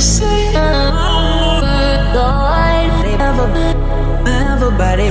say Lord, everybody, everybody,